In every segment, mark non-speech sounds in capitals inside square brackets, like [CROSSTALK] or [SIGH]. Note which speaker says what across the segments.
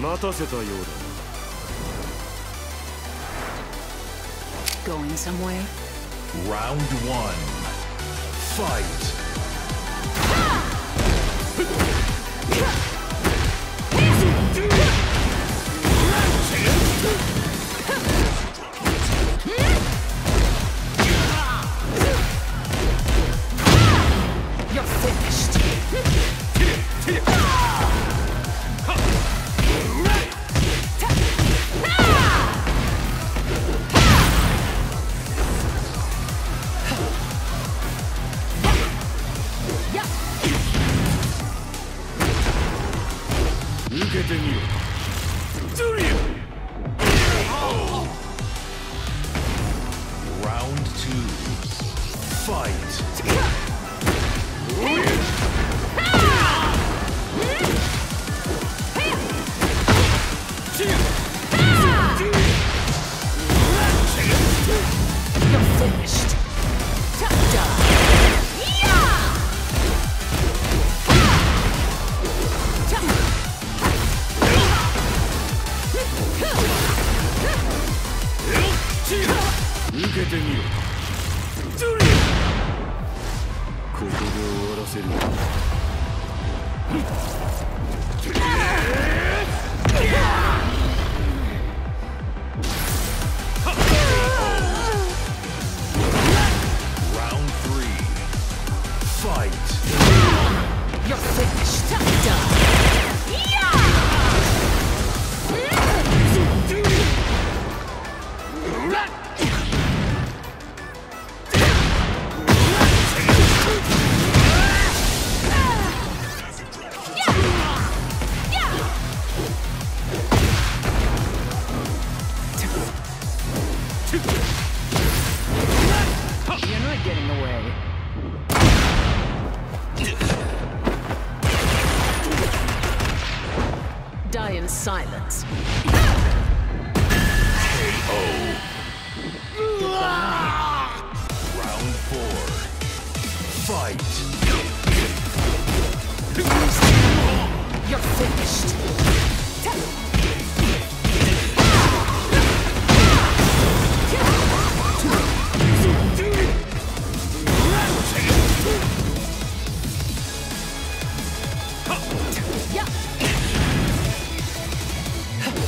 Speaker 1: 待たせたようだ
Speaker 2: Going somewhere?
Speaker 3: Round one. Fight.
Speaker 2: You're finished.
Speaker 1: けてみろジュリア
Speaker 3: Round two. Fight. [LAUGHS]
Speaker 1: てみろジュリアここで終わらせる
Speaker 2: Die in silence.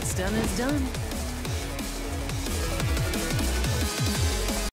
Speaker 2: What's done is done.